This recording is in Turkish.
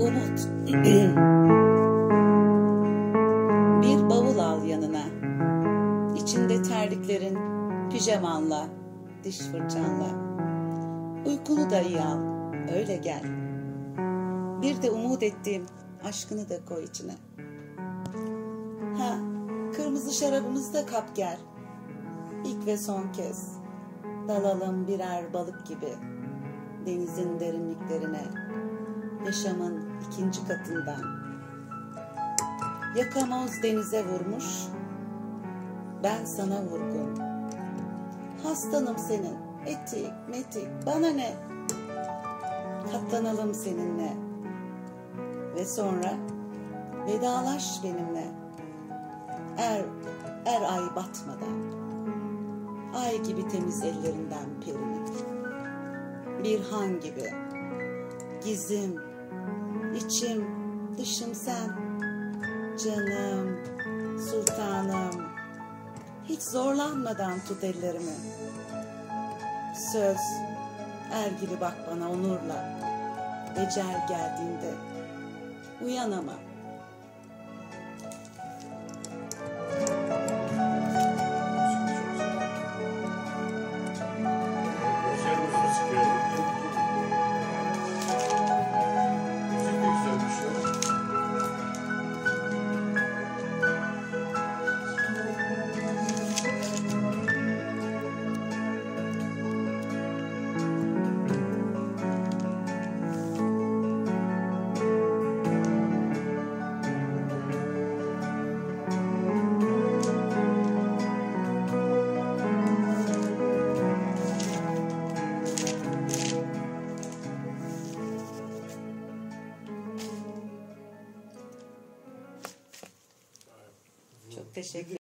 Umut. Bir bavul al yanına. İçinde terliklerin, pijamanla, diş fırçanla. Uykunu da iyi al, öyle gel. Bir de umut ettiğim aşkını da koy içine. Ha, kırmızı şarabımızı da kap gel. İlk ve son kez dalalım birer balık gibi denizin derinliklerine, yaşamın ikinci katından. Yakamoz denize vurmuş, ben sana vurgun. Hastanım senin, etik, metik, bana ne? Katlanalım seninle. Ve sonra vedalaş benimle. Er, er ay batmadan. Ay gibi temiz ellerinden perinin. Bir han gibi. Gizim, içim, dışım sen. Canım, sultanım. Hiç zorlanmadan tut ellerimi. Söz, er gibi bak bana onurla. Ecel geldiğinde uyan Çok teşekkür